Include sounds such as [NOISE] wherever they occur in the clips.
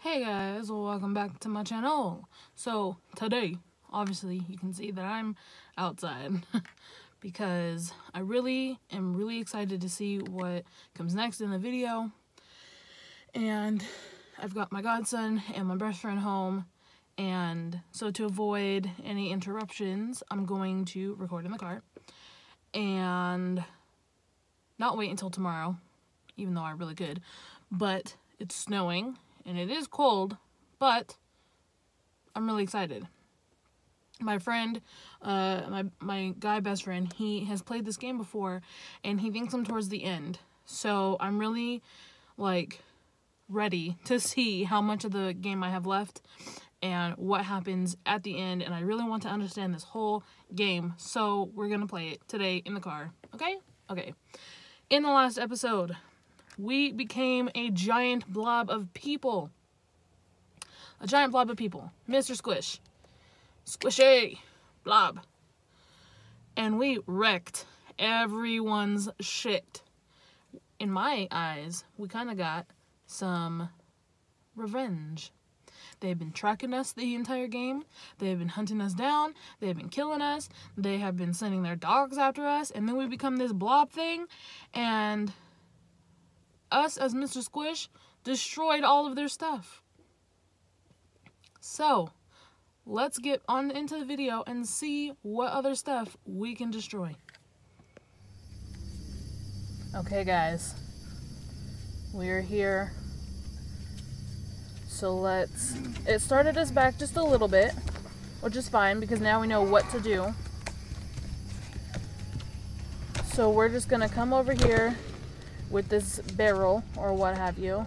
Hey guys, welcome back to my channel. So today, obviously you can see that I'm outside [LAUGHS] because I really am really excited to see what comes next in the video. And I've got my godson and my best friend home and so to avoid any interruptions, I'm going to record in the car and not wait until tomorrow, even though I really could. But it's snowing and it is cold, but I'm really excited. My friend, uh, my, my guy best friend, he has played this game before and he thinks I'm towards the end. So I'm really like ready to see how much of the game I have left and what happens at the end and I really want to understand this whole game so we're gonna play it today in the car okay okay in the last episode we became a giant blob of people a giant blob of people Mr. Squish squishy blob and we wrecked everyone's shit in my eyes we kind of got some revenge They've been tracking us the entire game. They've been hunting us down. They've been killing us. They have been sending their dogs after us. And then we become this blob thing. And us, as Mr. Squish, destroyed all of their stuff. So, let's get on into the video and see what other stuff we can destroy. Okay, guys. We're here so let's, it started us back just a little bit, which is fine because now we know what to do. So we're just gonna come over here with this barrel or what have you.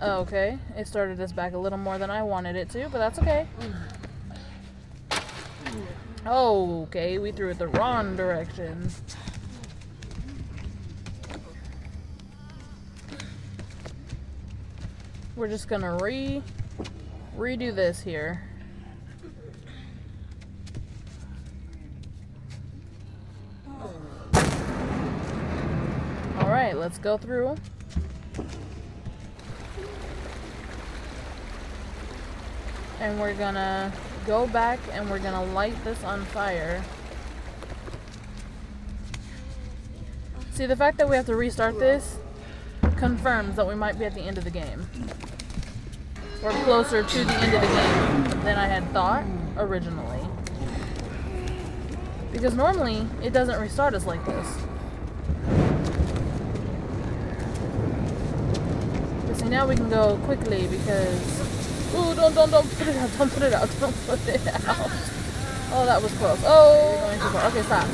Oh, okay, it started us back a little more than I wanted it to, but that's okay. Okay, we threw it the wrong direction. We're just gonna re redo this here. All right, let's go through. And we're gonna go back and we're gonna light this on fire. See, the fact that we have to restart this confirms that we might be at the end of the game. We're closer to the end of the game than I had thought originally. Because normally, it doesn't restart us like this. Now we can go quickly because... Ooh, don't, don't, don't put it out, don't put it out, [LAUGHS] don't put it out. Oh, that was close. Oh, going too far. Okay, stop.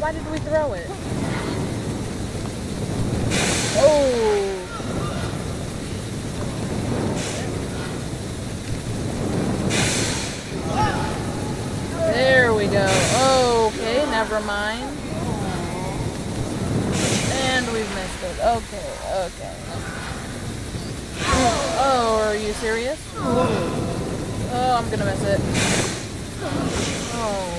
Why did we throw it? Oh! There we go. Oh, okay, never mind. And we've missed it. Okay, okay. Oh, are you serious? Oh, I'm gonna miss it. Oh.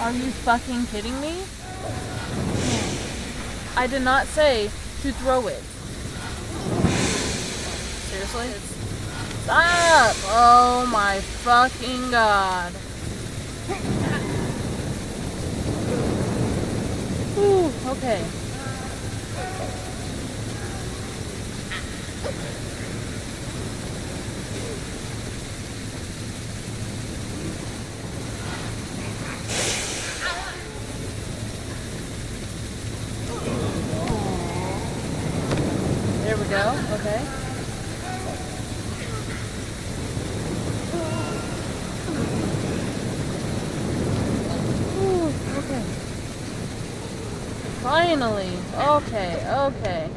Are you fucking kidding me? I did not say to throw it. Seriously? Stop! Oh my fucking god. Ooh, okay. There we go. Okay. Ooh, okay. Finally. Okay, okay.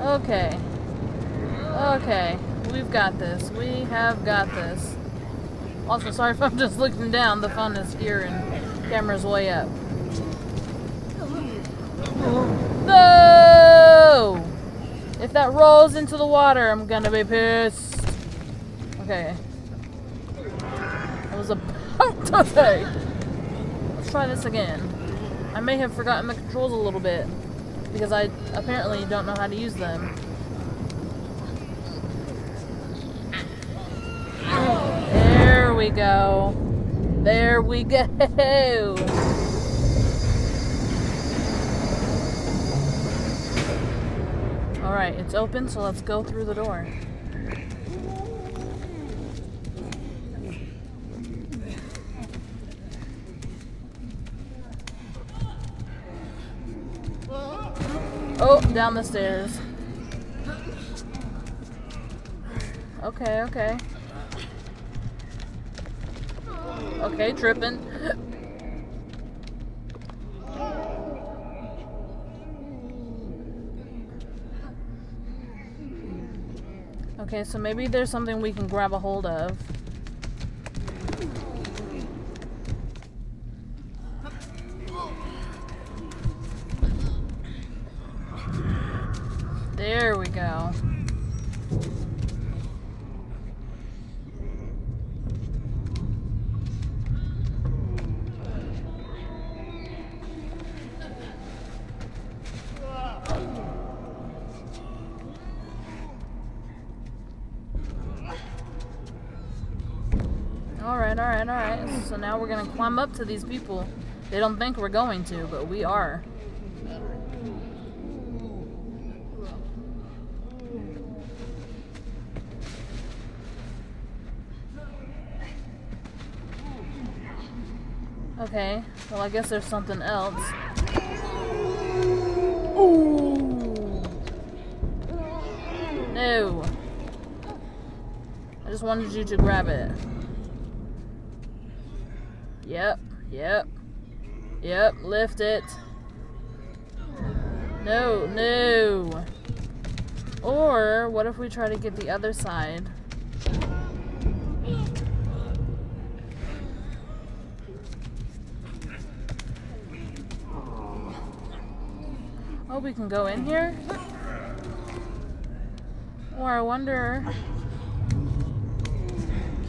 Okay. Okay. We've got this. We have got this. Also, sorry if I'm [LAUGHS] just looking down. The phone is here and camera's way up. No! If that rolls into the water, I'm gonna be pissed. Okay. I was about to say. Let's try this again. I may have forgotten the controls a little bit because I apparently don't know how to use them. There we go. There we go. [LAUGHS] Alright, it's open, so let's go through the door. Down the stairs. Okay, okay. Okay, tripping. Okay, so maybe there's something we can grab a hold of. There we go. Alright, alright, alright. So now we're gonna climb up to these people. They don't think we're going to, but we are. Okay, well I guess there's something else. Ooh. No. I just wanted you to grab it. Yep, yep. Yep, lift it. No, no. Or, what if we try to get the other side? Oh, we can go in here? Or I wonder...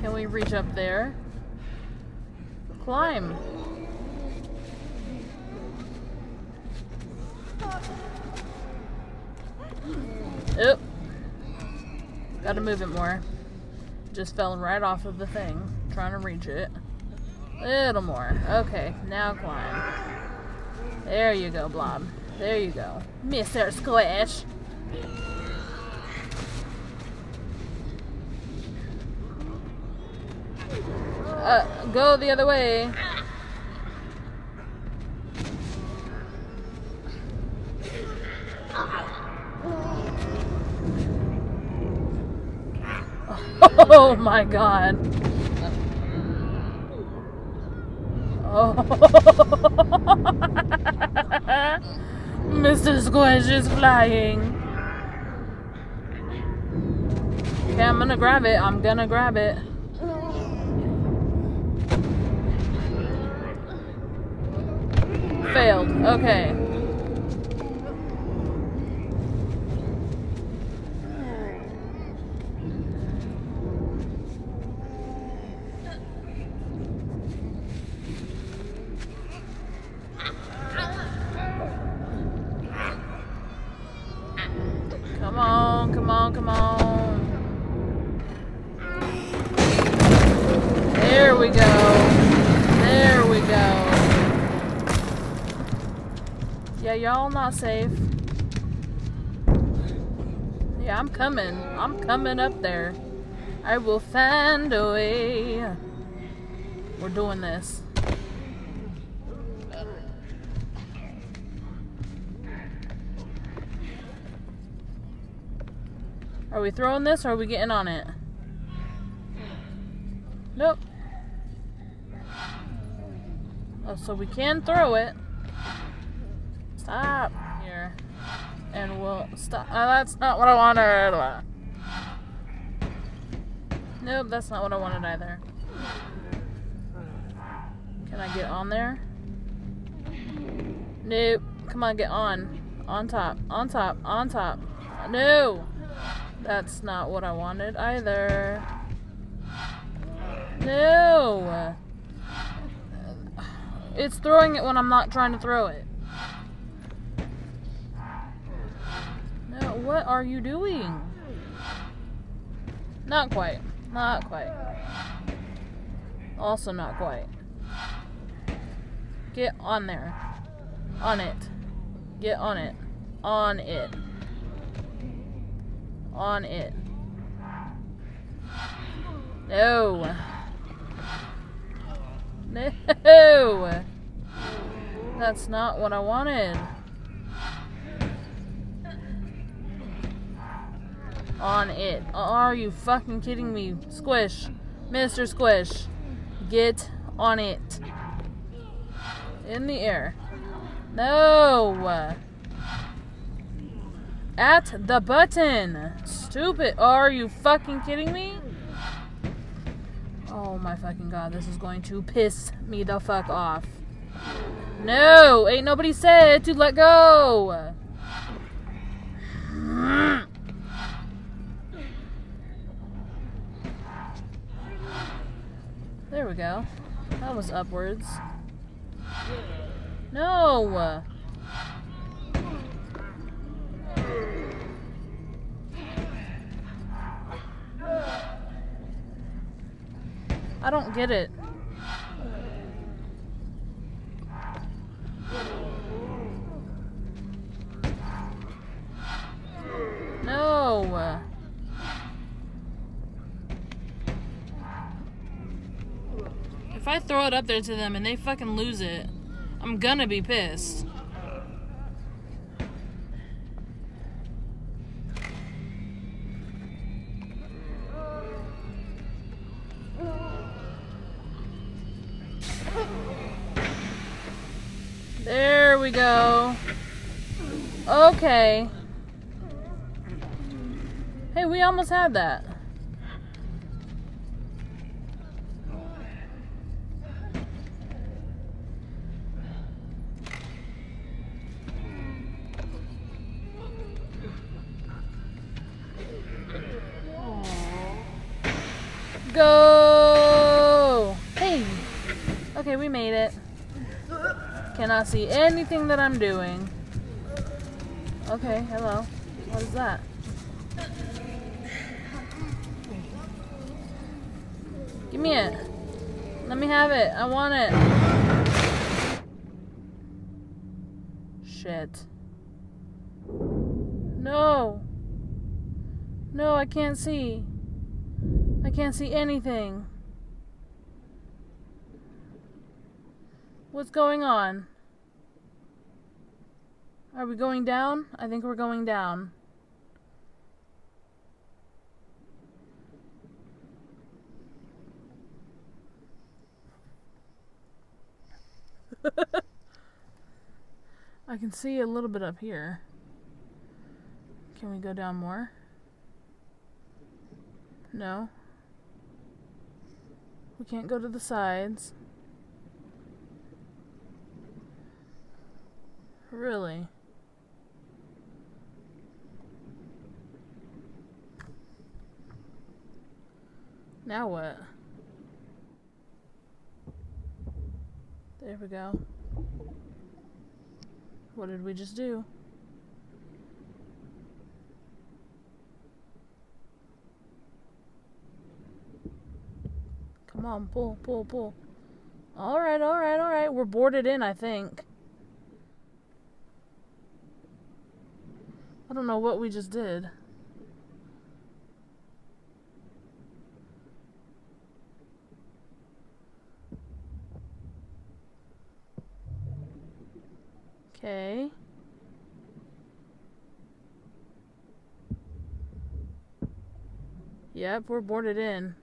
Can we reach up there? Climb. Oop. Gotta move it more. Just fell right off of the thing. Trying to reach it. Little more. Okay, now climb. There you go, Blob. There you go. Mr. Squish. Uh, go the other way. [LAUGHS] Oh my god. Oh. [LAUGHS] Mr. Squish is flying. Okay, I'm gonna grab it. I'm gonna grab it. Failed. Okay. Not safe. Yeah, I'm coming. I'm coming up there. I will find a way. We're doing this. Are we throwing this or are we getting on it? Nope. Oh, so we can throw it. Stop here. And we'll stop. Oh, that's not what I wanted. Nope, that's not what I wanted either. Can I get on there? Nope. Come on, get on. On top, on top, on top. No! That's not what I wanted either. No! It's throwing it when I'm not trying to throw it. What are you doing? Not quite. Not quite. Also not quite. Get on there. On it. Get on it. On it. On it. No. [LAUGHS] No. That's not what I wanted. On it. Are you fucking kidding me? Squish. Mr. Squish. Get on it. In the air. No. At the button. Stupid. Are you fucking kidding me? Oh my fucking god, this is going to piss me the fuck off. No! Ain't nobody said to let go! There we go. That was upwards. No! I don't get it. No. If I throw it up there to them and they fucking lose it, I'm gonna be pissed. There we go. Okay. Hey, we almost had that. Go! Hey! Okay, we made it. Cannot see anything that I'm doing. Okay, hello. What is that? Give me it. Let me have it. I want it. Shit. No. No, I can't see. I can't see anything. What's going on? Are we going down? I think we're going down. [LAUGHS] I can see a little bit up here. Can we go down more? No. We can't go to the sides. Really? Now what? There we go. What did we just do? Come on, pull, pull, pull. Alright, alright, alright. We're boarded in, I think. I don't know what we just did. Okay. Yep, we're boarded in.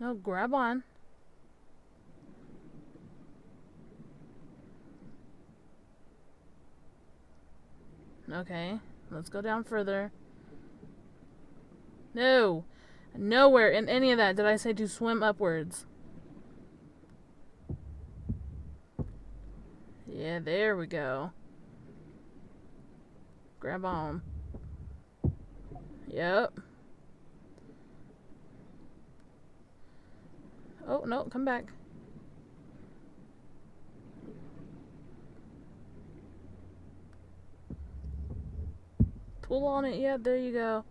No, grab on. Okay, let's go down further. No! Nowhere in any of that did I say to swim upwards. Yeah, there we go. Grab on. Yep. Oh, no, come back. Pull on it. Yeah, there you go.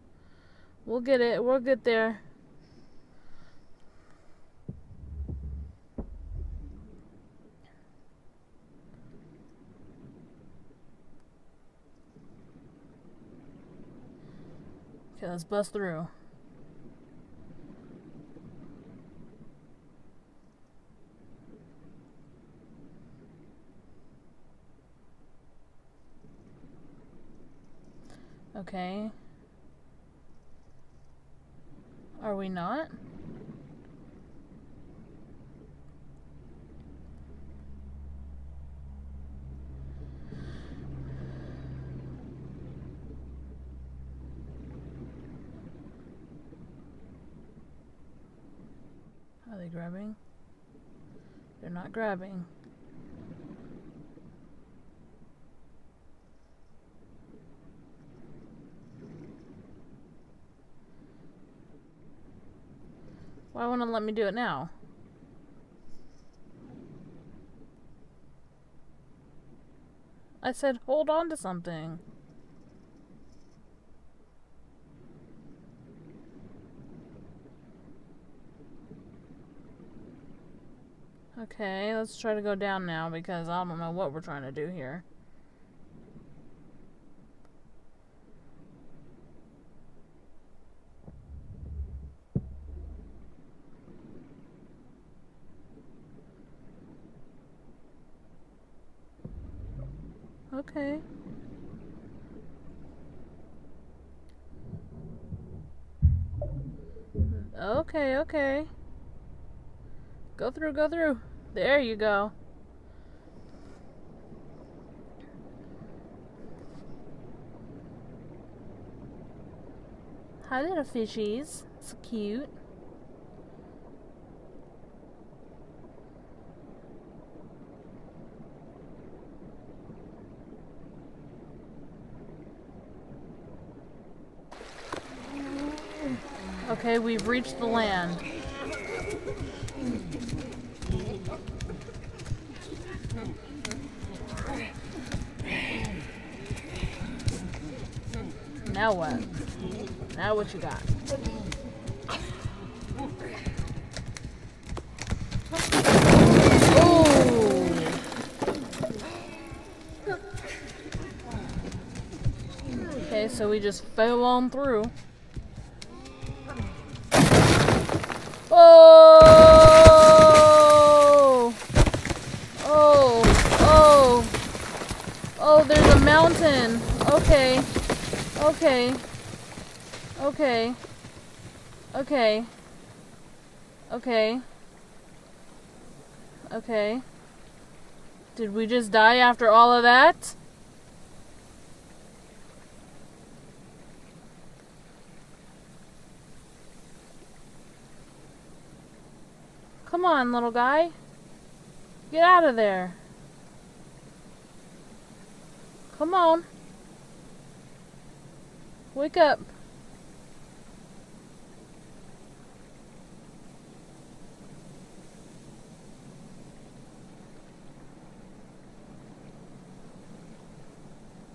We'll get it. We'll get there. Okay, let's bust through. Okay. Are we not? Are they grabbing? They're not grabbing. Why it let me do it now? I said hold on to something. Okay, let's try to go down now because I don't know what we're trying to do here. Okay. Okay, okay. Go through, go through. There you go. Hi little fishies. It's cute. Okay, we've reached the land. Now what? Now what you got? Okay, so we just fell on through. Mountain. Okay. Okay. Okay. Okay. Okay. Okay. Did we just die after all of that? Come on, little guy. Get out of there. Come on. Wake up.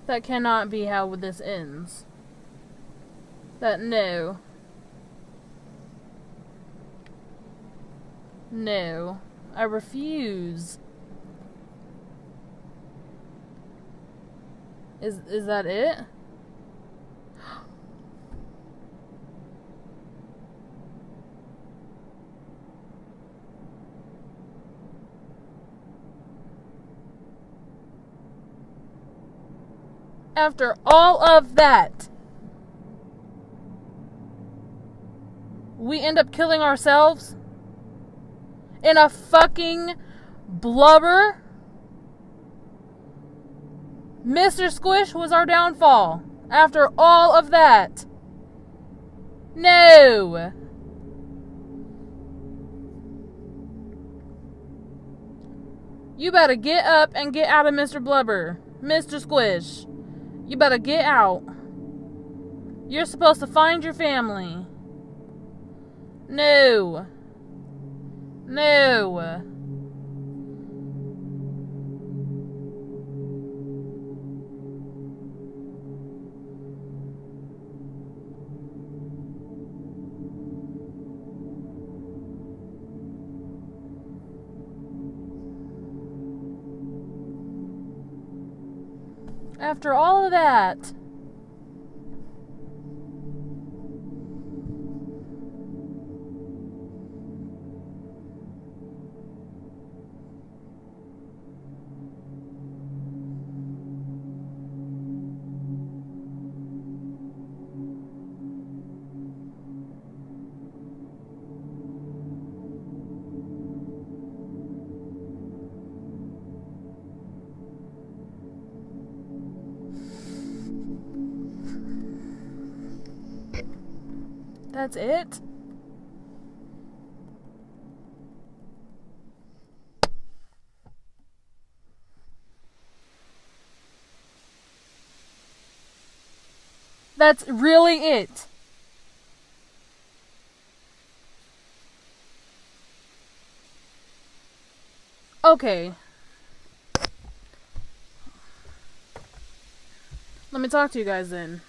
That cannot be how this ends. That no. No. I refuse. Is is that it? After all of that, we end up killing ourselves in a fucking blubber. Mr. Squish was our downfall after all of that. No. You better get up and get out of Mr. Blubber. Mr. Squish. You better get out. You're supposed to find your family. No. No. After all of that, That's it? That's really it. Okay. Let me talk to you guys then.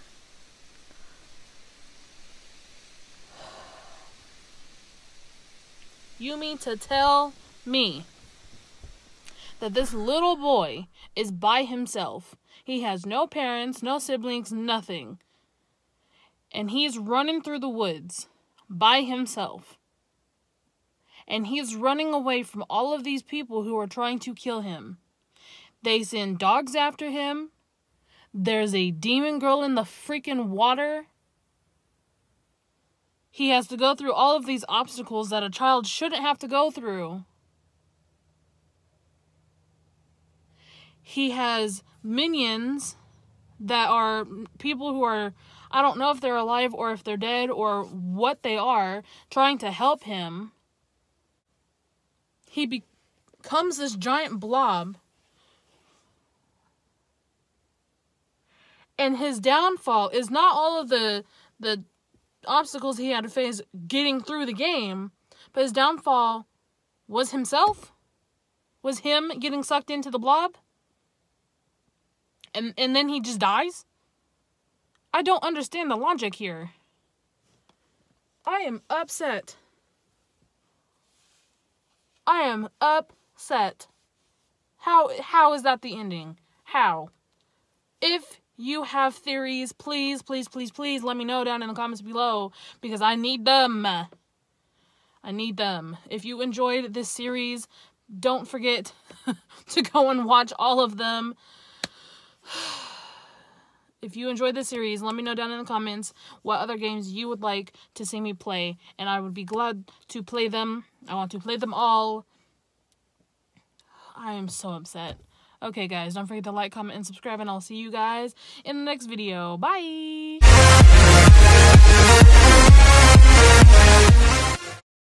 You mean to tell me that this little boy is by himself? He has no parents, no siblings, nothing. And he's running through the woods by himself. And he's running away from all of these people who are trying to kill him. They send dogs after him. There's a demon girl in the freaking water he has to go through all of these obstacles that a child shouldn't have to go through. He has minions that are people who are, I don't know if they're alive or if they're dead or what they are, trying to help him. He becomes this giant blob. And his downfall is not all of the the obstacles he had to face getting through the game, but his downfall was himself? Was him getting sucked into the blob? And and then he just dies? I don't understand the logic here. I am upset. I am upset. How how is that the ending? How? If you have theories, please, please, please, please let me know down in the comments below because I need them. I need them. If you enjoyed this series, don't forget [LAUGHS] to go and watch all of them. If you enjoyed this series, let me know down in the comments what other games you would like to see me play, and I would be glad to play them. I want to play them all. I am so upset. Okay, guys, don't forget to like, comment, and subscribe, and I'll see you guys in the next video. Bye!